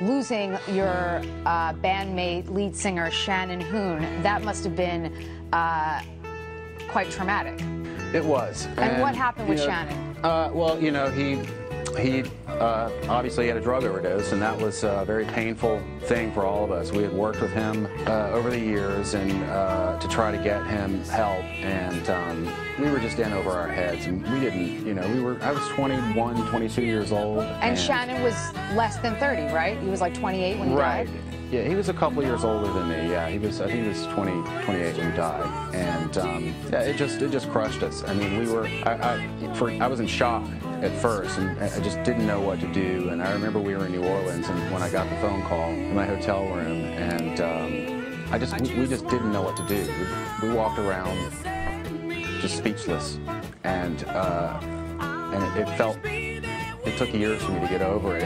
losing your uh, bandmate, lead singer Shannon Hoon, that must have been uh, quite traumatic. It was. And, what happened with know, Shannon? Uh, well, you know, he he uh, obviously had a drug overdose, and that was a very painful thing for all of us. We had worked with him uh, over the years and uh, to try to get him help, and um, we were just in over our heads, and we didn't, you know, we were. I was 21, 22 years old, And, Shannon was less than 30, right? He was like 28 when he Right. died. Yeah, he was a couple years older than me. Yeah, he was. I think he was 20, 28 when he died, and um, yeah, it just it just crushed us. I mean, we were. I, I, for, I was in shock at first, and I just didn't know what to do. And I remember we were in New Orleans, and when I got the phone call in my hotel room, and um, I just we, we just didn't know what to do. We, we walked around just speechless, and uh, and it, it felt. It took years for me to get over it.